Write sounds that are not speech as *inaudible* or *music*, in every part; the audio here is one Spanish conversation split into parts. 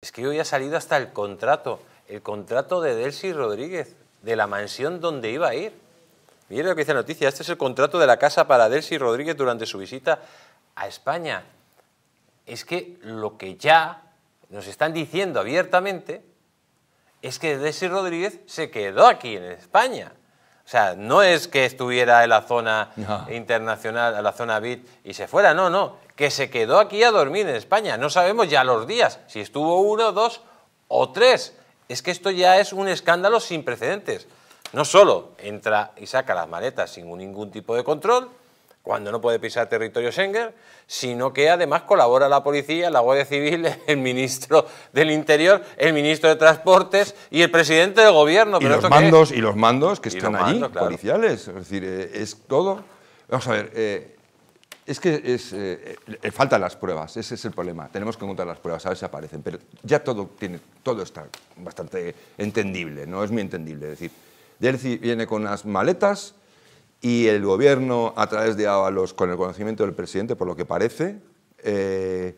Es que hoy ha salido hasta el contrato, el contrato de Delcy Rodríguez, de la mansión donde iba a ir. Mire lo que dice la noticia, este es el contrato de la casa para Delcy Rodríguez durante su visita a España. Es que lo que ya nos están diciendo abiertamente es que Delcy Rodríguez se quedó aquí en España. O sea, no es que estuviera en la zona No. internacional, en la zona BIT y se fuera, no, no, que se quedó aquí a dormir en España. No sabemos ya los días, si estuvo uno, dos o tres. Es que esto ya es un escándalo sin precedentes. No solo entra y saca las maletas sin ningún tipo de control, cuando no puede pisar territorio Schengen, sino que además colabora la policía, la Guardia Civil, *laughs* el ministro del Interior, el ministro de Transportes y el presidente del gobierno. y ¿Pero los qué es? mandos y los mandos que Y están los allí, mandos, claro. policiales. Es decir, eh, es todo. Vamos a ver, eh, es que es, eh, faltan las pruebas, ese es el problema. Tenemos que encontrar las pruebas, a ver si aparecen. Pero ya todo, tiene, todo está bastante entendible, no es muy entendible. Es decir, Delcy viene con unas maletas y el gobierno, a través de Ábalos, con el conocimiento del presidente, por lo que parece, eh,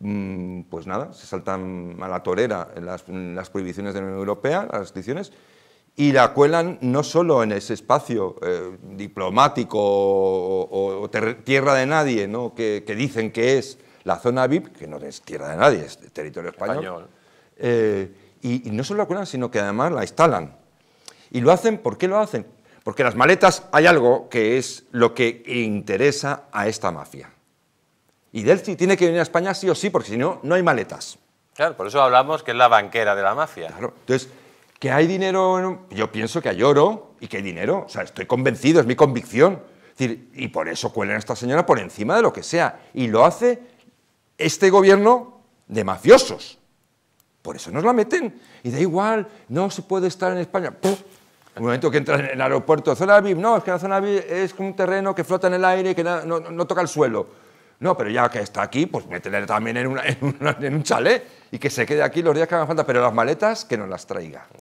mm, pues nada, se saltan a la torera en las, en las prohibiciones de la Unión Europea, las restricciones, y la cuelan no solo en ese espacio eh, diplomático o, o- o ter- tierra de nadie, ¿no? que, que dicen que es la zona VIP, que no es tierra de nadie, es territorio español, Español. eh, y, y no solo la cuelan, sino que además la instalan. Y lo hacen, ¿por qué lo hacen? Porque las maletas hay algo que es lo que interesa a esta mafia. Y Delcy tiene que venir a España sí o sí, porque si no, no hay maletas. Claro, por eso hablamos que es la banquera de la mafia. Claro. Entonces, que hay dinero, en un- yo pienso que hay oro y que hay dinero. O sea, estoy convencido, es mi convicción. Es decir, y por eso cuelan a esta señora por encima de lo que sea. Y lo hace este gobierno de mafiosos. Por eso nos la meten. Y da igual, no se puede estar en España. ¡Puf! Un momento que entra en el aeropuerto, zona VIP, no, es que la zona VIP es un terreno que flota en el aire, que na- no, no- no toca el suelo. No, pero ya que está aquí, pues métele también en, una- en una- en un chalet y que se quede aquí los días que hagan falta, pero las maletas que nos las traiga.